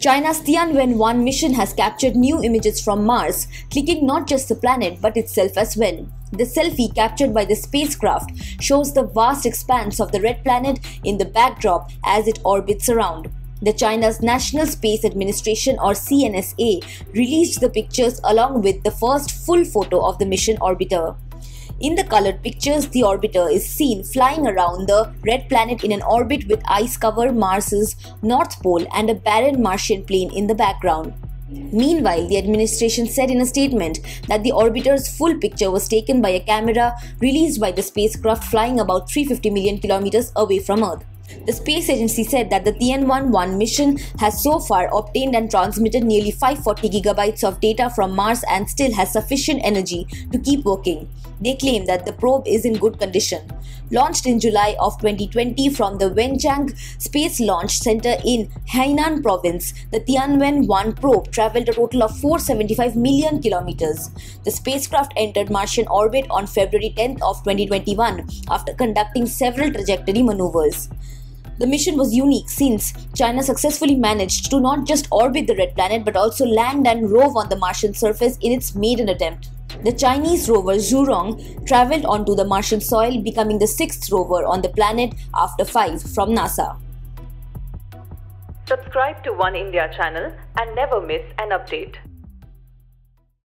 China's Tianwen-1 mission has captured new images from Mars, clicking not just the planet but itself as well. The selfie captured by the spacecraft shows the vast expanse of the red planet in the backdrop as it orbits around. The China's National Space Administration or CNSA released the pictures along with the first full photo of the mission orbiter. In the colored pictures, the orbiter is seen flying around the red planet in an orbit with ice cover Mars's north pole and a barren Martian plain in the background. Meanwhile, the administration said in a statement that the orbiter's full picture was taken by a camera released by the spacecraft flying about 350 million kilometers away from Earth. The space agency said that the Tianwen-1 mission has so far obtained and transmitted nearly 540 gigabytes of data from Mars and still has sufficient energy to keep working. They claim that the probe is in good condition. Launched in July of 2020 from the Wenchang Space Launch Center in Hainan province, the Tianwen-1 probe traveled a total of 475 million kilometers. The spacecraft entered Martian orbit on February 10th of 2021 after conducting several trajectory maneuvers. The mission was unique since China successfully managed to not just orbit the red planet but also land and rove on the Martian surface in its maiden attempt. The Chinese rover Zhurong traveled onto the Martian soil, becoming the sixth rover on the planet after five from NASA. Subscribe to Oneindia channel and never miss an update.